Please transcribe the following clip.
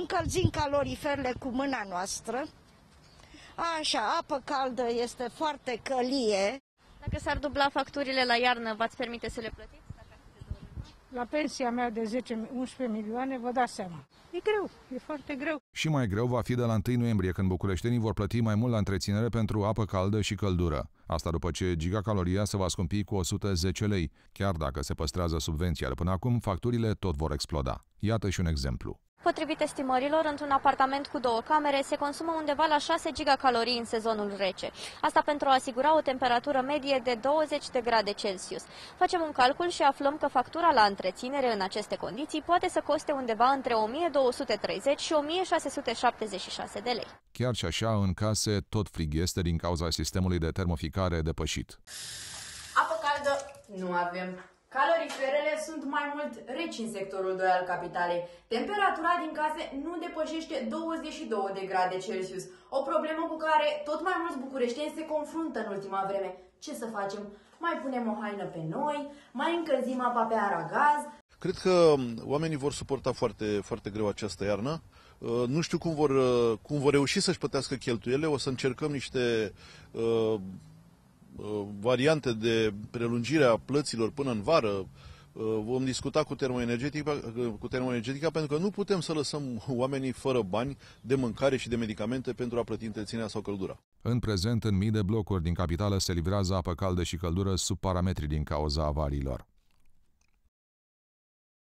încălzim caloriferele cu mâna noastră. Așa, apă caldă este foarte călie. Dacă s-ar dubla facturile la iarnă, v-ați permite să le plătiți? La pensia mea de 10-11 milioane, vă dați seama. E greu, e foarte greu. Și mai greu va fi de la 1 noiembrie, când bucureștenii vor plăti mai mult la întreținere pentru apă caldă și căldură. Asta după ce gigacaloria se va scumpi cu 110 lei. Chiar dacă se păstrează subvenția de până acum, facturile tot vor exploda. Iată și un exemplu. Potrivit estimărilor, într-un apartament cu două camere se consumă undeva la 6 gigacalorii în sezonul rece. Asta pentru a asigura o temperatură medie de 20 de grade Celsius. Facem un calcul și aflăm că factura la întreținere în aceste condiții poate să coste undeva între 1230 și 1676 de lei. Chiar și așa, în case, tot frig este din cauza sistemului de termoficare depășit. Apă caldă nu avem. Caloriferele sunt mai mult reci în sectorul 2 al capitalei. Temperatura din case nu depășește 22 de grade Celsius, o problemă cu care tot mai mulți bucureșteni se confruntă în ultima vreme. Ce să facem? Mai punem o haină pe noi, mai încălzim apa pe aragaz. Cred că oamenii vor suporta foarte, foarte greu această iarnă. Uh, nu știu cum vor, uh, cum vor reuși să-și plătească cheltuielile. O să încercăm niște uh, Uh, variante de prelungire a plăților până în vară, uh, vom discuta cu termoenergetica, uh, cu termoenergetica pentru că nu putem să lăsăm oamenii fără bani de mâncare și de medicamente pentru a plăti întreținerea sau căldura. În prezent, în mii de blocuri din capitală se livrează apă caldă și căldură sub parametri din cauza avariilor.